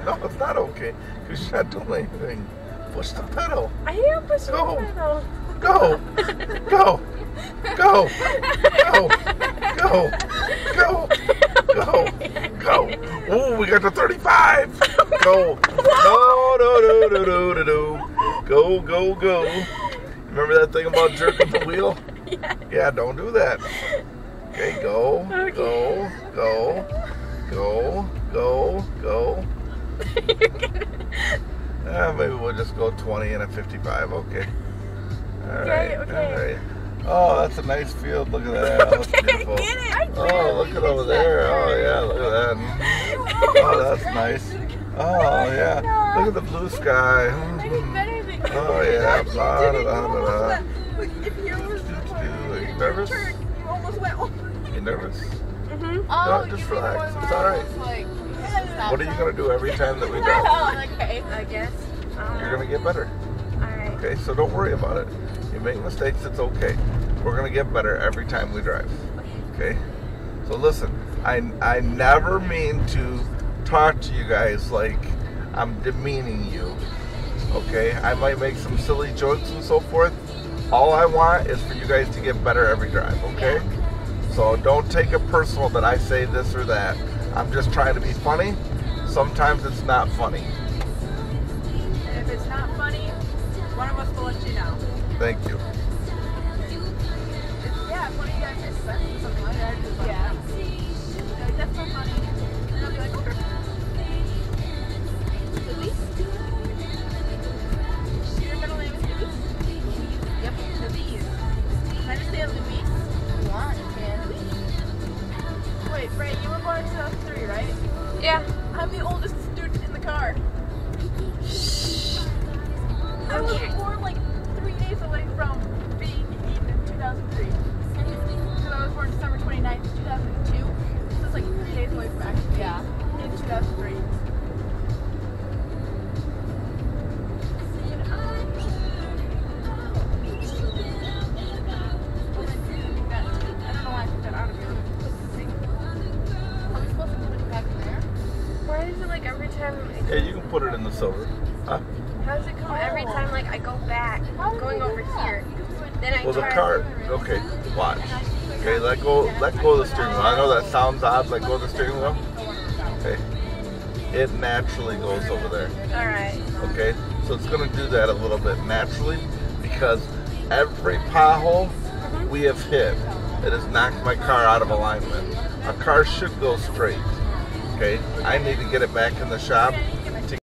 go, no, it's not okay, because she's not doing anything. Push the pedal. I am pushing go. the pedal. Go, go, go, go, go, go, go, go. Ooh, we got the 35. Go. go, do, do, do, do, do, do, Go, go, go. Remember that thing about jerking the wheel? Yeah. Yeah, don't do that. Okay, go, okay. go, go, go. Uh, maybe we'll just go 20 and a 55. Okay. All right. Okay, okay. All right. Oh, that's a nice field. Look at that. That's beautiful. Get it? Oh, look at over there. Oh, yeah, look at that. Oh, that's nice. Oh, yeah. Look at the blue sky. I did better than you. Oh, yeah. You Blah, You almost went- If you're you nervous? You almost went over. You nervous? Mm-hmm. Oh, No, just you mean relax. one It's where all I right. What are you going to do every time that we go? Oh, okay. I guess. Um, You're going to get better. Alright. Okay, so don't worry about it. You make mistakes, it's okay. We're gonna get better every time we drive. Okay? So listen, I I never mean to talk to you guys like I'm demeaning you. Okay? I might make some silly jokes and so forth. All I want is for you guys to get better every drive, okay? So don't take it personal that I say this or that. I'm just trying to be funny. Sometimes it's not funny. And if it's not funny, one of us will let you know. Thank you. Yeah, if one of you guys is sensitive or something like that, Yeah. Yeah. I'm the oldest student in the car. I was born time? Yeah, you can put it in the silver. Huh? how does it come every time? Like I go back, going over here, then I Well, the car. Okay, watch. Okay, let go. Let go of the steering wheel. I know that sounds odd. Let go of the steering wheel. Okay. It naturally goes over there. All right. Okay, so it's gonna do that a little bit naturally because every pothole we have hit, it has knocked my car out of alignment. A car should go straight. Okay, I need to get it back in the shop